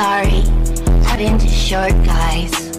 sorry. Not into short guys.